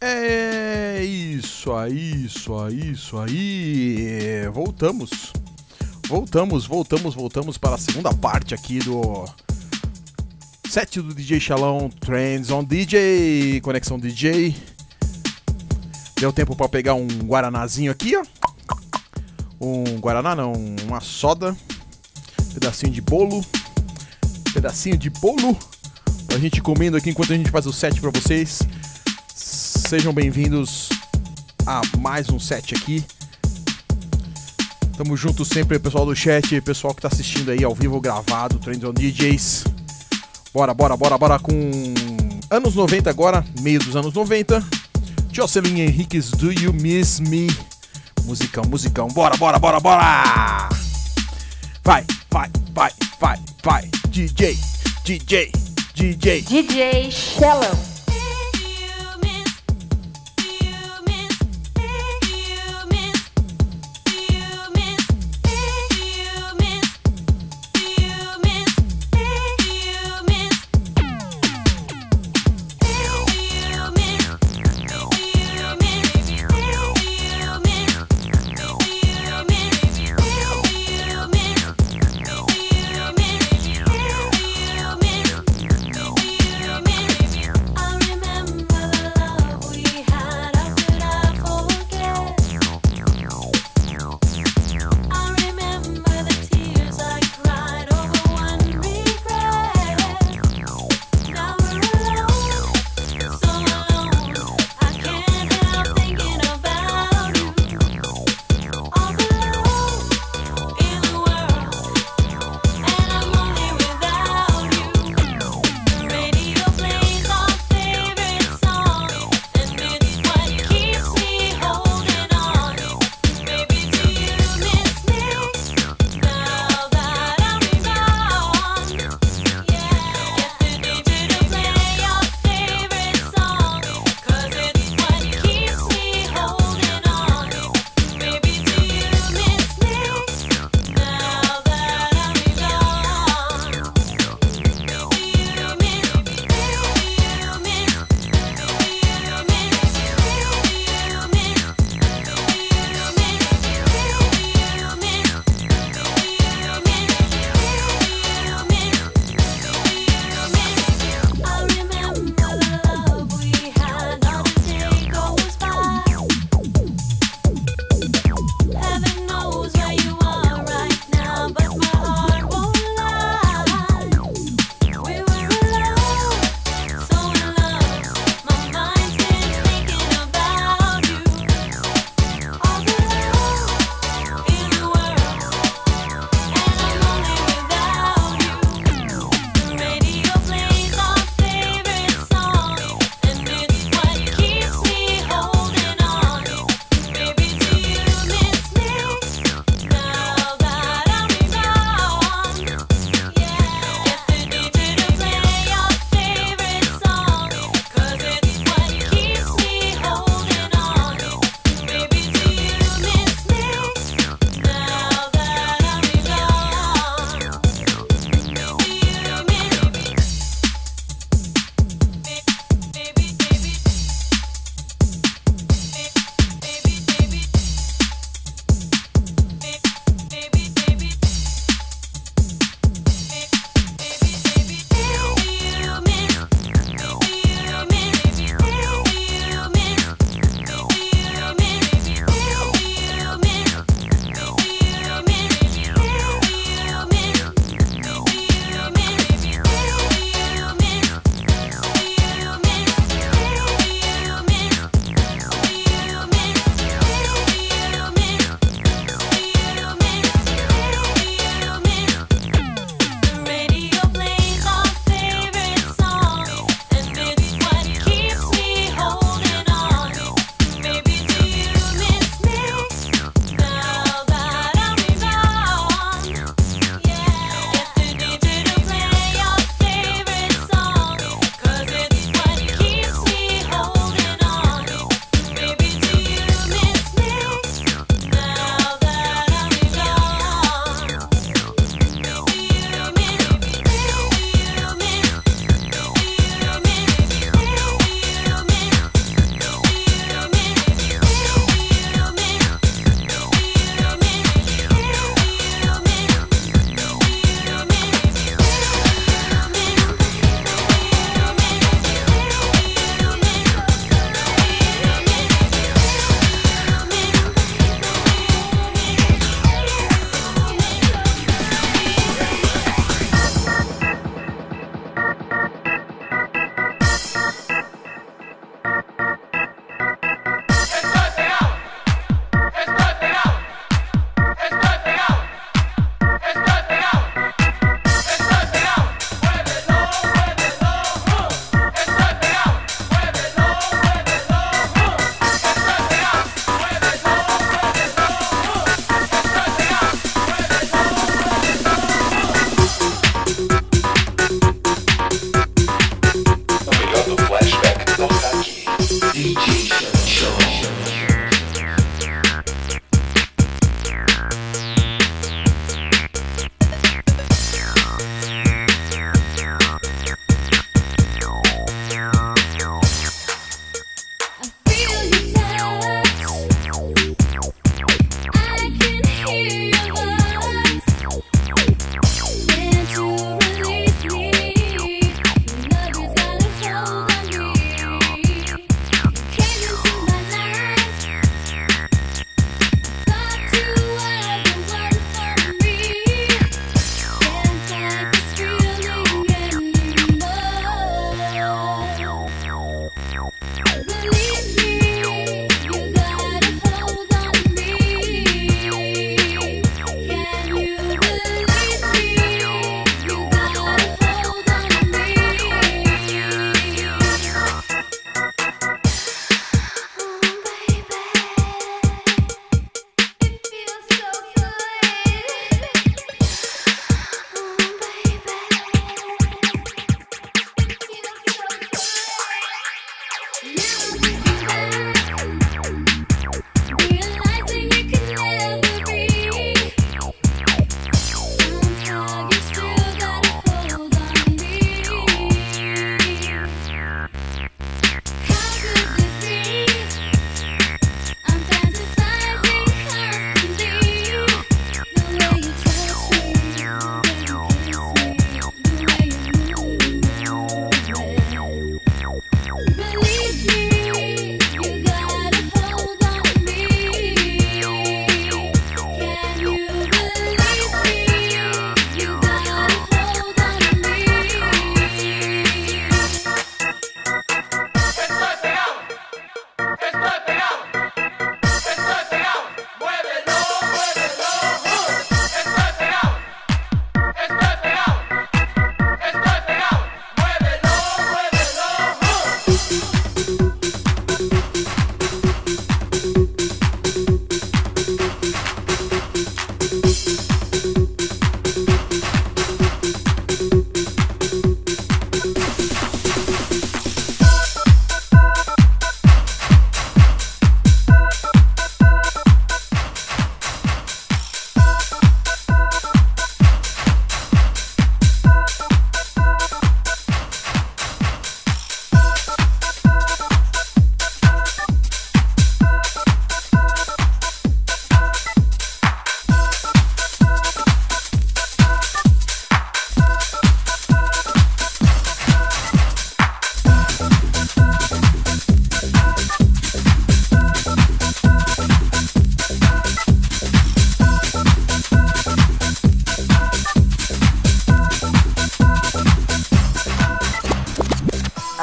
É isso aí, isso aí, isso aí. Voltamos. Voltamos, voltamos, voltamos para a segunda parte aqui do set do DJ Shalom Trends on DJ, Conexão DJ. Deu tempo para pegar um guaranazinho aqui, ó. Um guaraná não, uma soda, pedacinho de bolo, pedacinho de bolo pra gente comendo aqui enquanto a gente faz o set para vocês. Sejam bem-vindos a mais um set aqui. Tamo junto sempre, pessoal do chat, pessoal que tá assistindo aí ao vivo gravado, Trends on DJs. Bora, bora, bora, bora com anos 90 agora, meio dos anos 90. Jocelyn Henriquez, Do You Miss Me? Musicão, musicão, bora, bora, bora, bora! Vai, vai, vai, vai, vai, DJ, DJ, DJ. DJ Shalom.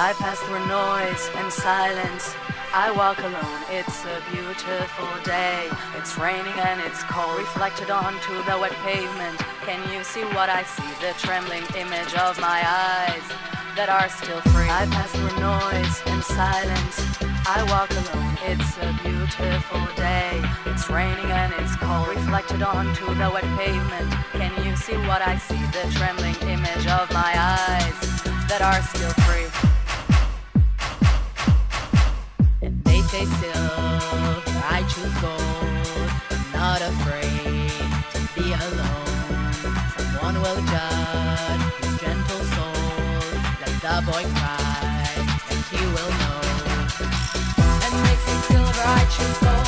I pass through noise and silence. I walk alone, it's a beautiful day. It's raining and it's cold, reflected onto the wet pavement. Can you see what I see? The trembling image of my eyes that are still free. I pass through noise and silence. I walk alone, it's a beautiful day. It's raining and it's cold, reflected onto the wet pavement. Can you see what I see? The trembling image of my eyes that are still free. Say silver, I choose gold. Not afraid to be alone. Someone will judge his gentle soul. Let the boy cry, and he will know. And they say silver, I choose gold.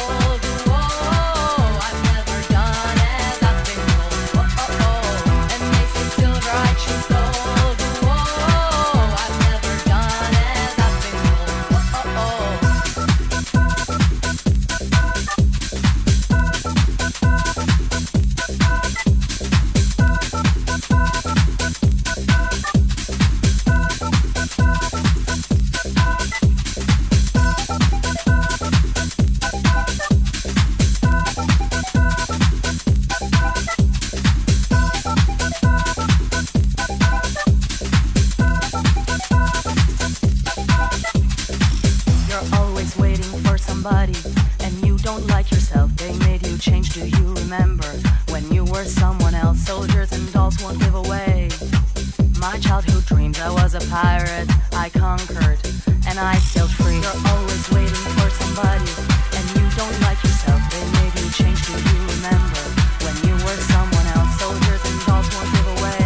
Was a pirate. I conquered, and I sailed free. You're always waiting for somebody, and you don't like yourself. They made you change. Do you remember when you were someone else? Soldiers and dolls won't give away.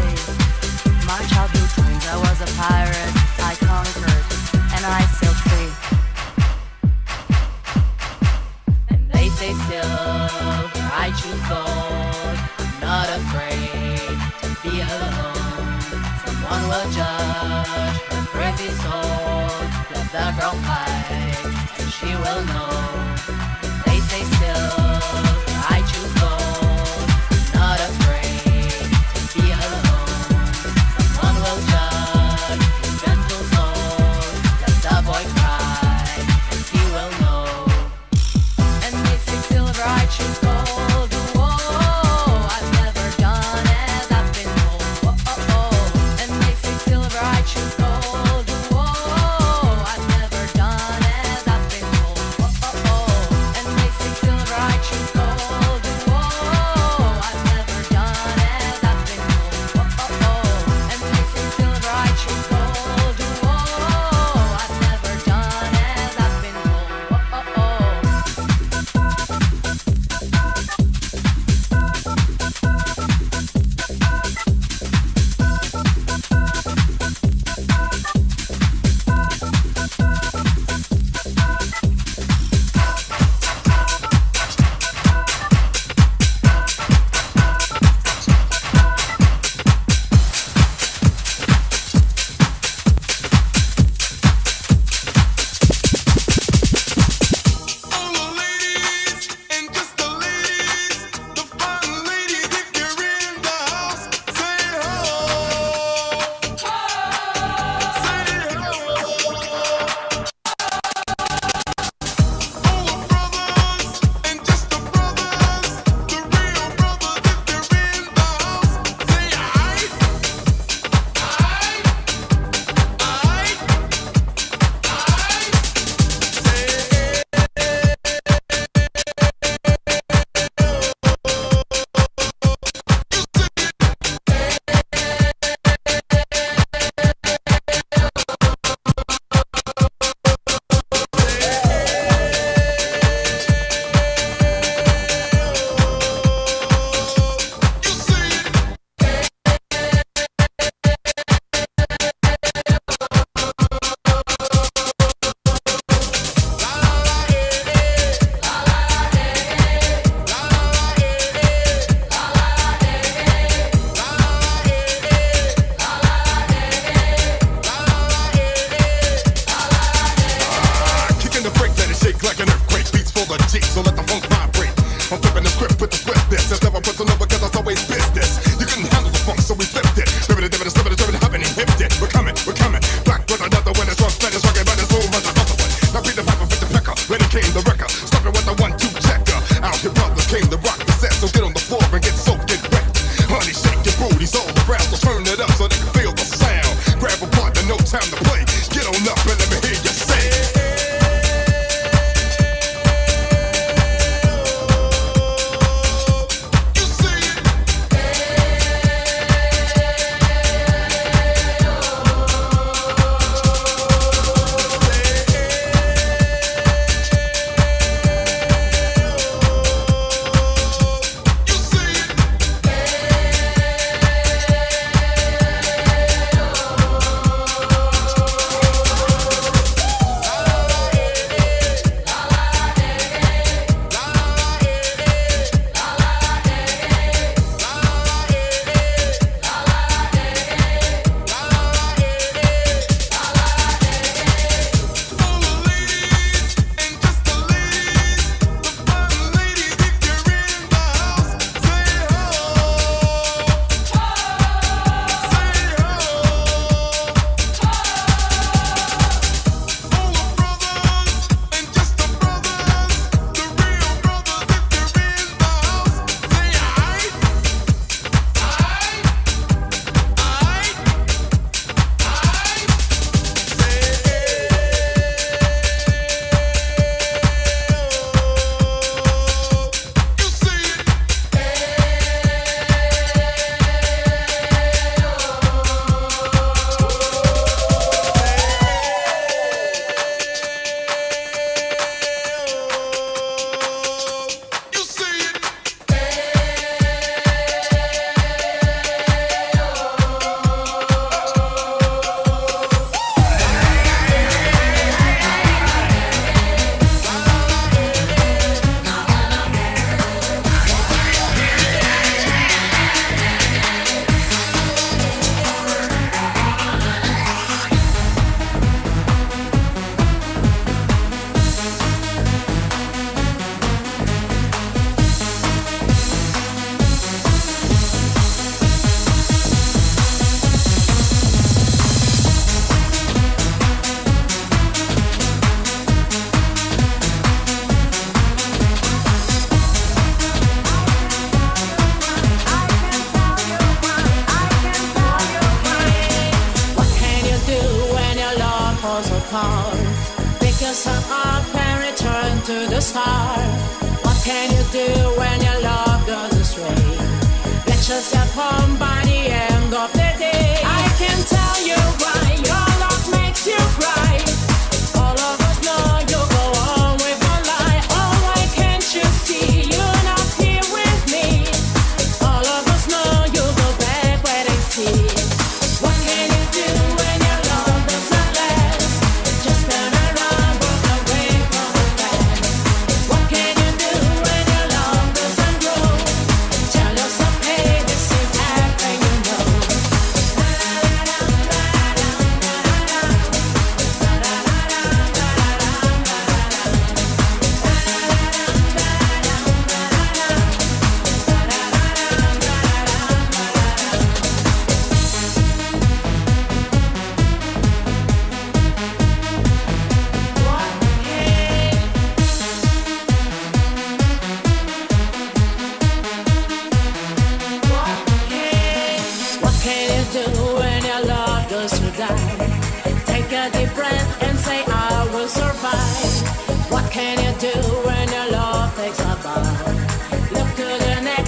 My childhood dreams, I was a pirate. I conquered, and I sailed the girl fight, and she will know. They say silver,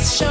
show.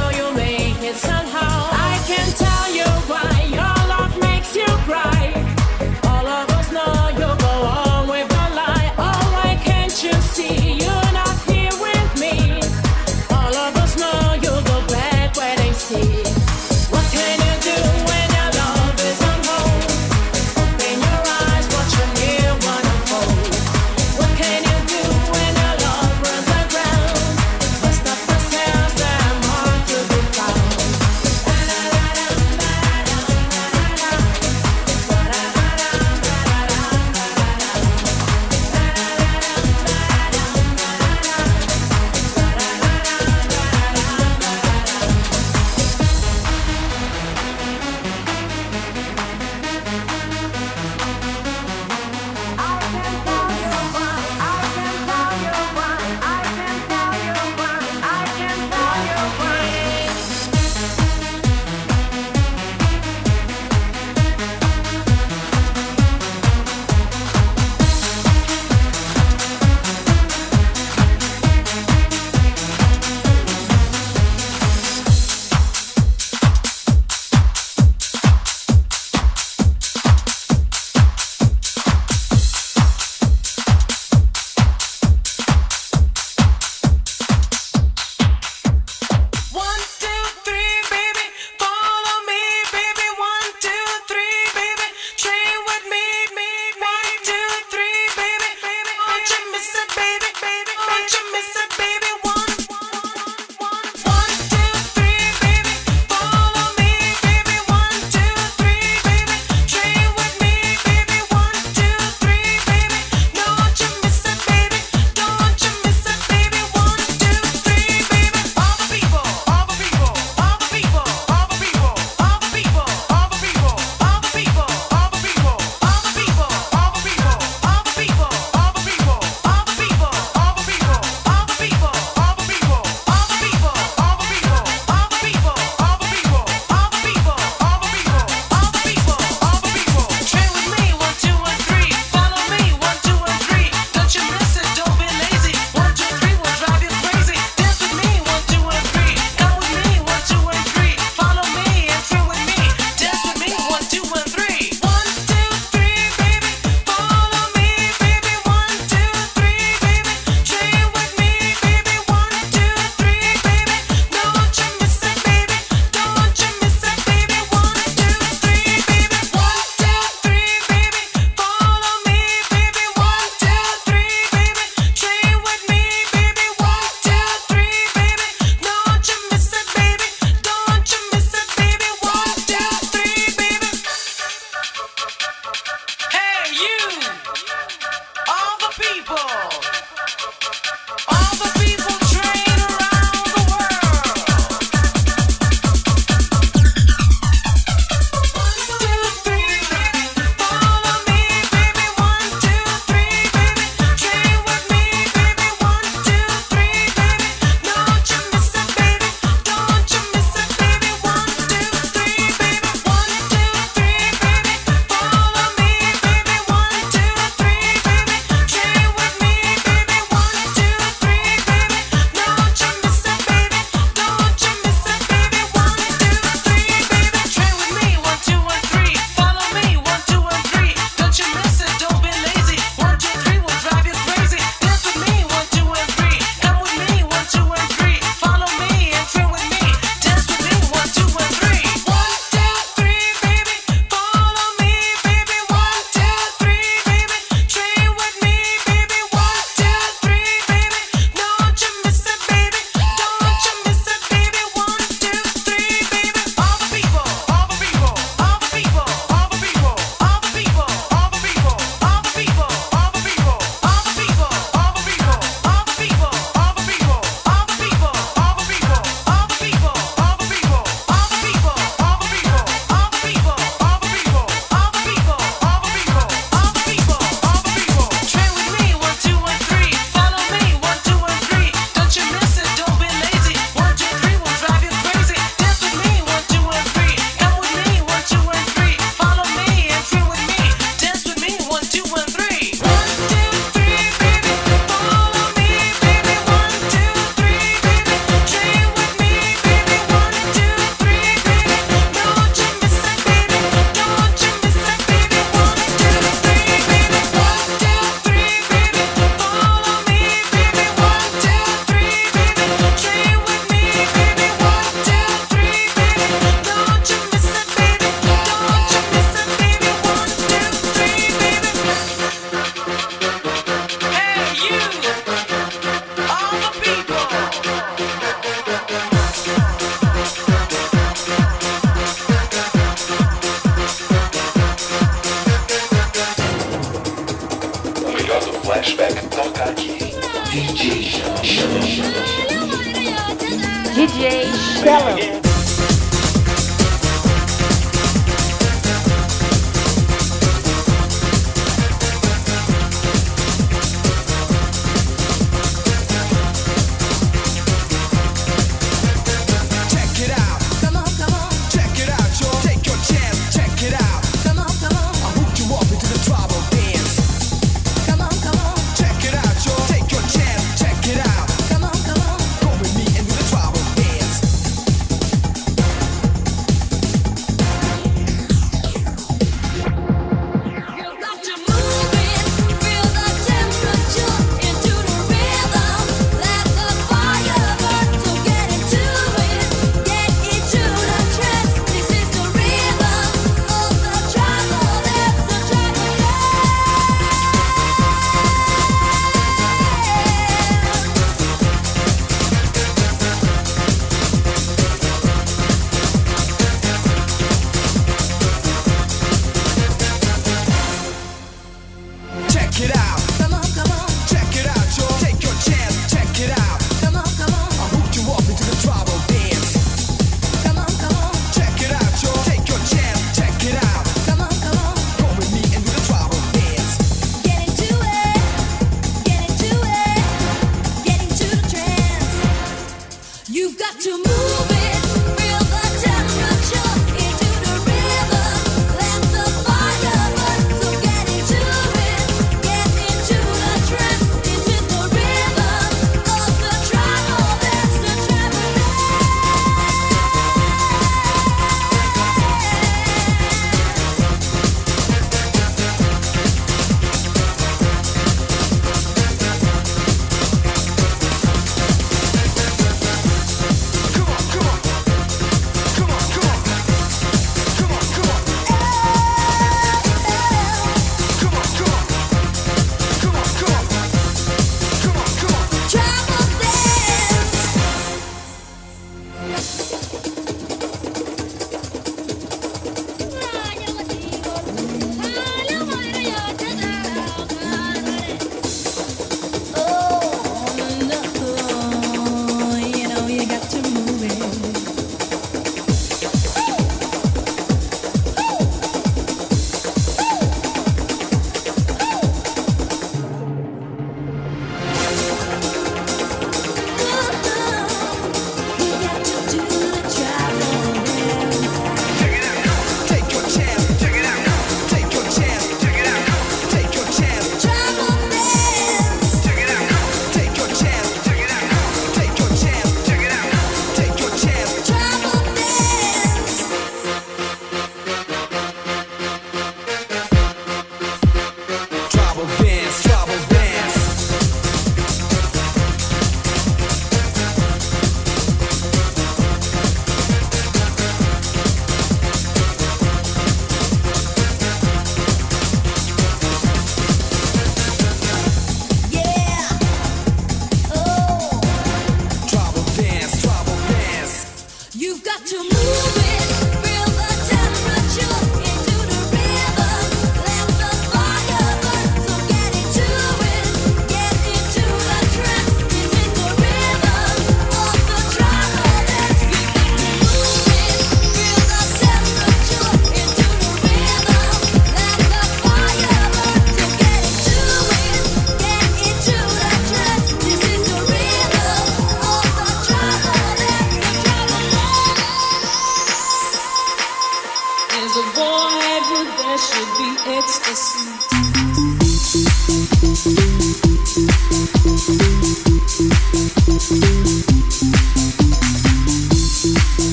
Shellão.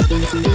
Yeah.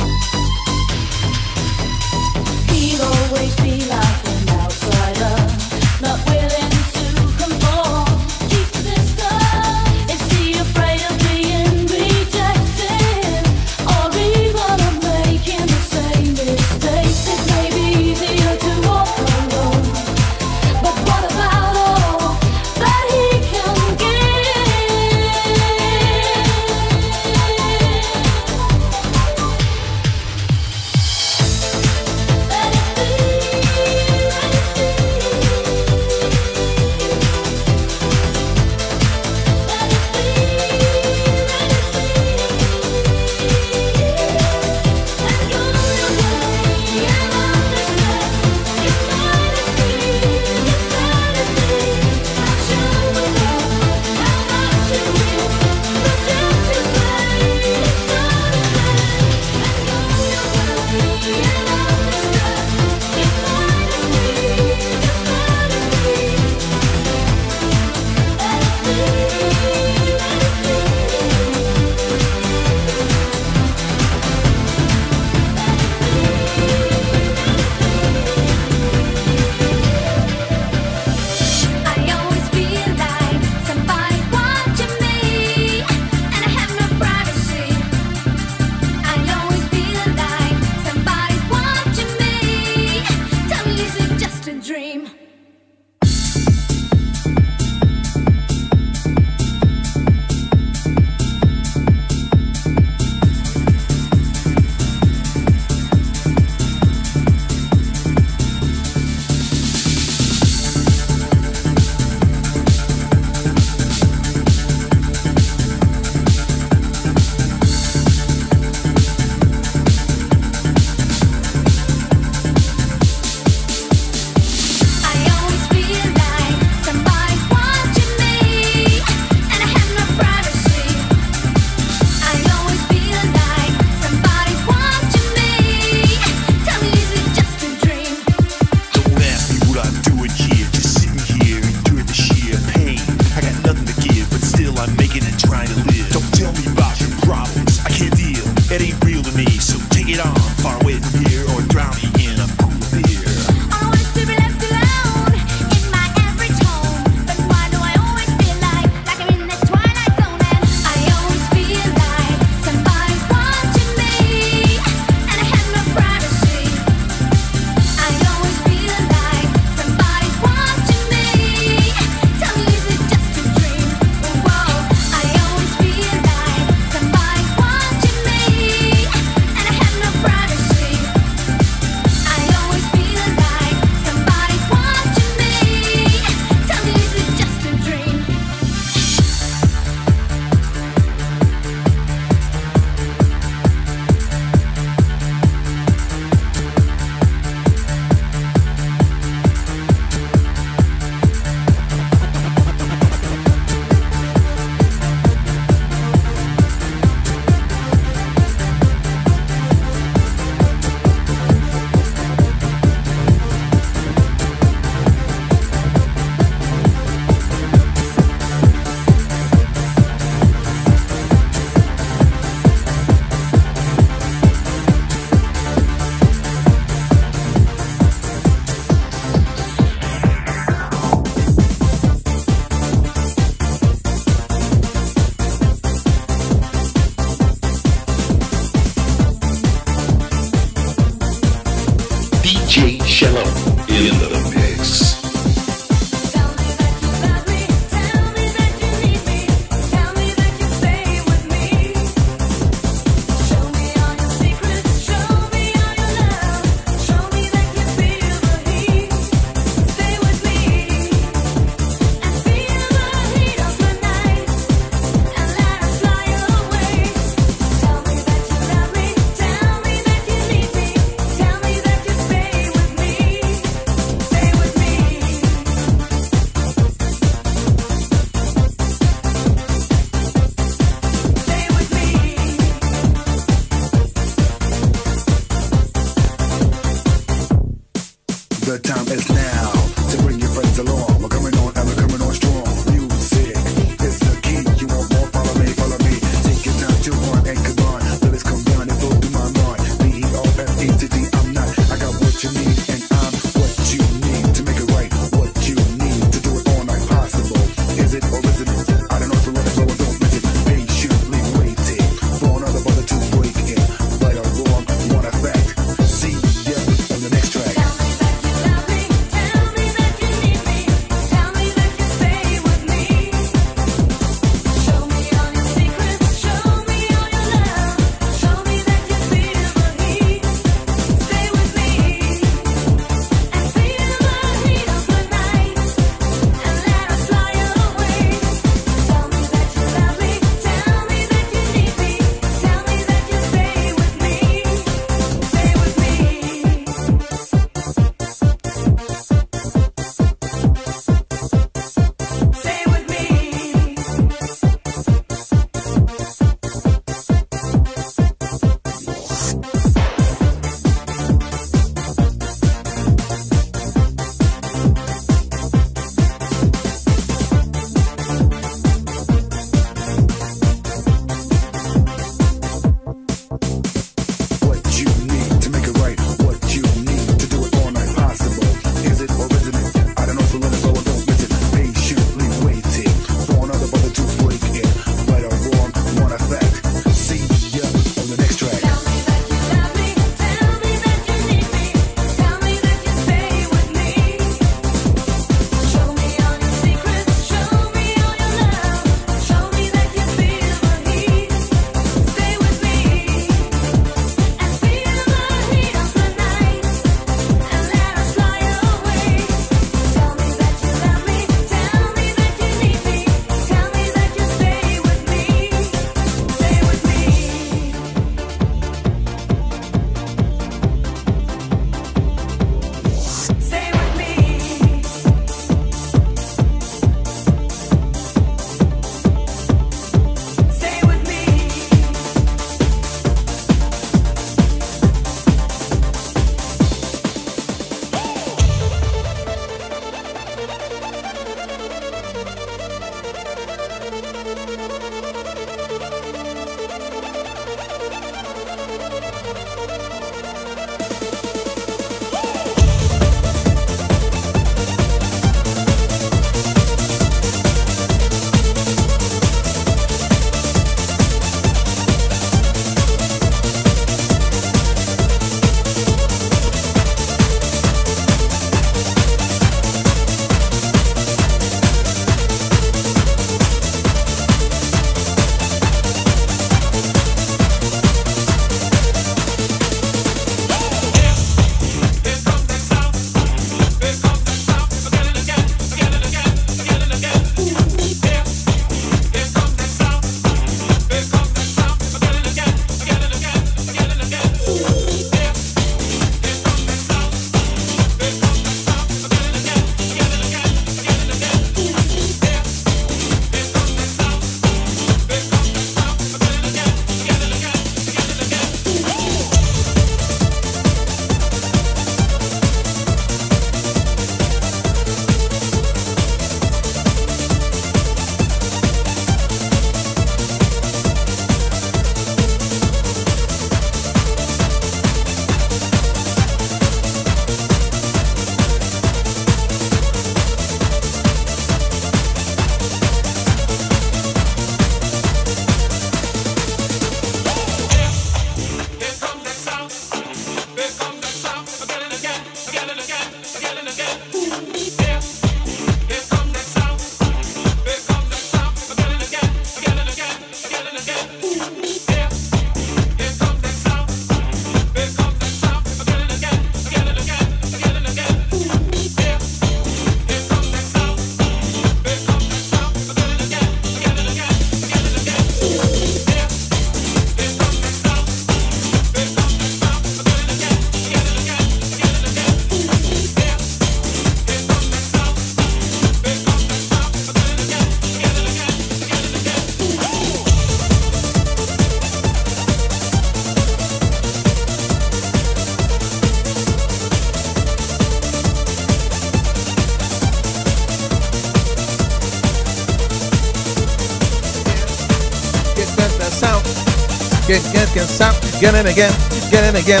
Get, get, it again. Get it again.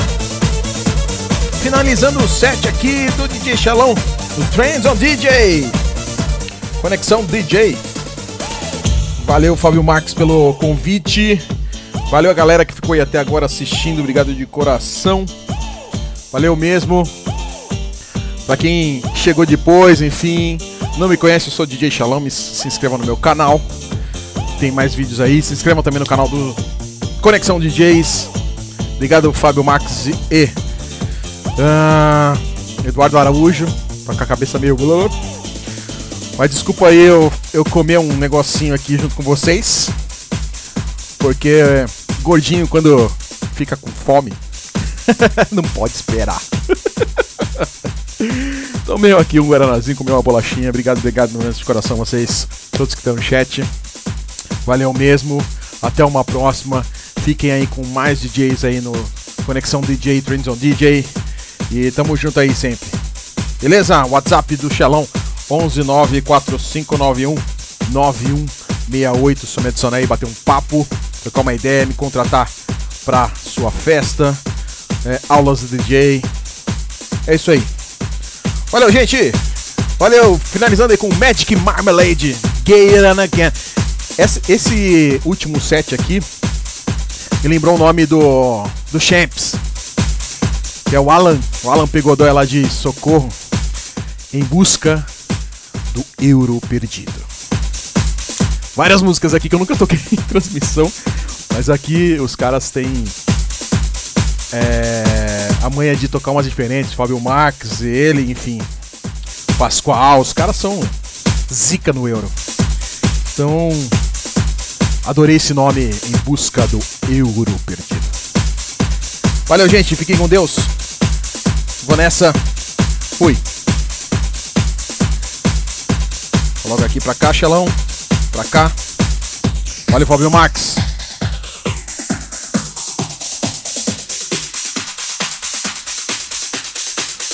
Finalizando o set aqui do DJ Shalom, do Trends on DJ. Conexão DJ. Valeu, Fábio Marques, pelo convite. Valeu a galera que ficou aí até agora assistindo. Obrigado de coração. Valeu mesmo. Pra quem chegou depois, enfim, não me conhece, eu sou DJ Shalom. Se inscreva no meu canal. Tem mais vídeos aí. Se inscreva também no canal do Conexão DJs. Obrigado, Fábio Max e ah, Eduardo Araújo. Tá com a cabeça meio. Mas desculpa aí eu, eu comer um negocinho aqui junto com vocês. Porque gordinho, quando fica com fome, não pode esperar. Tomei aqui um guaranazinho, comi uma bolachinha. Obrigado, obrigado no de coração vocês, todos que estão no chat. Valeu mesmo. Até uma próxima. Fiquem aí com mais DJs aí no Conexão DJ, Trends on DJ. E tamo junto aí sempre. Beleza? WhatsApp do Xelão 11945919168. Só me adicionar aí, bater um papo, trocar uma ideia, me contratar pra sua festa, é, aulas de DJ. É isso aí. Valeu, gente! Valeu! Finalizando aí com Magic Marmalade, Gay Again. Esse, esse último set aqui me lembrou o nome do, do Champs, que é o Alan. O Alan pegou dói lá de socorro em busca do euro perdido. Várias músicas aqui que eu nunca toquei em transmissão, mas aqui os caras têm é, a manha de tocar umas diferentes. Fábio Marques, ele, enfim, Pascoal, os caras são zica no euro. Então, adorei esse nome em busca do euro perdido. Valeu, gente. Fiquem com Deus. Vou nessa. Fui. Coloca aqui pra cá, Xelão. Pra cá. Valeu, Fábio Max.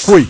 Fui.